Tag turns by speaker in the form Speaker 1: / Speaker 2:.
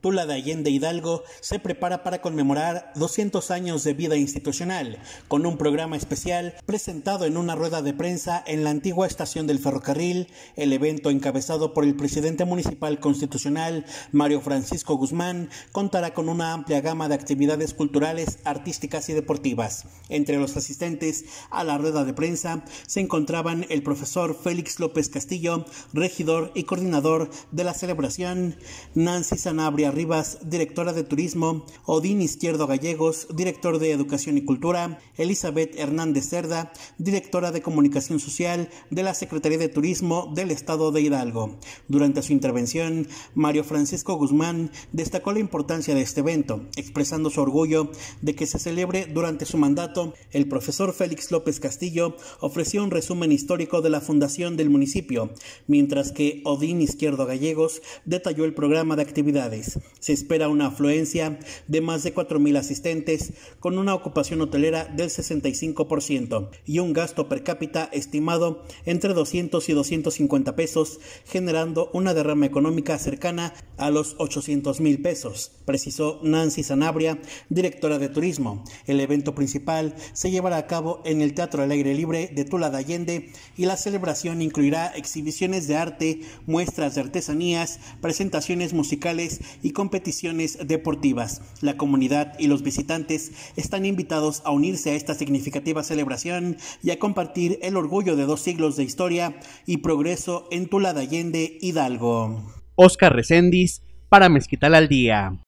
Speaker 1: Tula de Allende Hidalgo se prepara para conmemorar 200 años de vida institucional, con un programa especial presentado en una rueda de prensa en la antigua estación del ferrocarril, el evento encabezado por el presidente municipal constitucional, Mario Francisco Guzmán, contará con una amplia gama de actividades culturales, artísticas y deportivas. Entre los asistentes a la rueda de prensa se encontraban el profesor Félix López Castillo, regidor y coordinador de la celebración, Nancy Sanabria Rivas, directora de Turismo, Odín Izquierdo Gallegos, director de Educación y Cultura, Elizabeth Hernández Cerda, directora de Comunicación Social de la Secretaría de Turismo del Estado de Hidalgo. Durante su intervención, Mario Francisco Guzmán destacó la importancia de este evento, expresando su orgullo de que se celebre durante su mandato. El profesor Félix López Castillo ofreció un resumen histórico de la fundación del municipio, mientras que Odín Izquierdo Gallegos detalló el programa de actividades. Se espera una afluencia de más de 4.000 asistentes, con una ocupación hotelera del 65% y un gasto per cápita estimado entre 200 y 250 pesos, generando una derrama económica cercana a los 800 mil pesos, precisó Nancy Sanabria, directora de turismo. El evento principal se llevará a cabo en el Teatro al Aire Libre de Tula de Allende y la celebración incluirá exhibiciones de arte, muestras de artesanías, presentaciones musicales competiciones deportivas. La comunidad y los visitantes están invitados a unirse a esta significativa celebración y a compartir el orgullo de dos siglos de historia y progreso en Tula de Allende, Hidalgo.
Speaker 2: Oscar Recendis para Mezquital al Día.